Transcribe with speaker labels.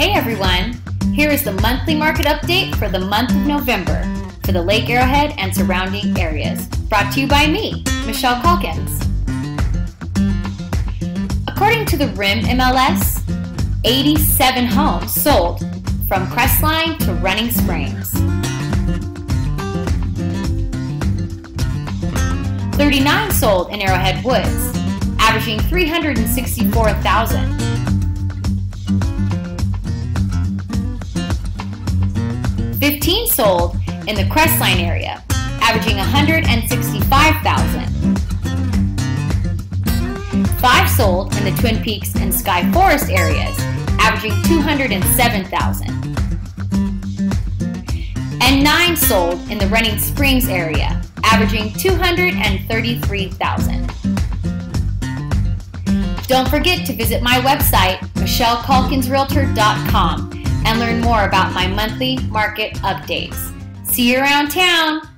Speaker 1: Hey everyone! Here is the monthly market update for the month of November for the Lake Arrowhead and surrounding areas. Brought to you by me, Michelle Calkins. According to the RIM MLS, 87 homes sold from Crestline to Running Springs. 39 sold in Arrowhead Woods, averaging 364,000. 15 sold in the Crestline area, averaging 165,000. 5 sold in the Twin Peaks and Sky Forest areas, averaging 207,000. And 9 sold in the Running Springs area, averaging 233,000. Don't forget to visit my website, michellecalkinsrealtor.com and learn more about my monthly market updates. See you around town!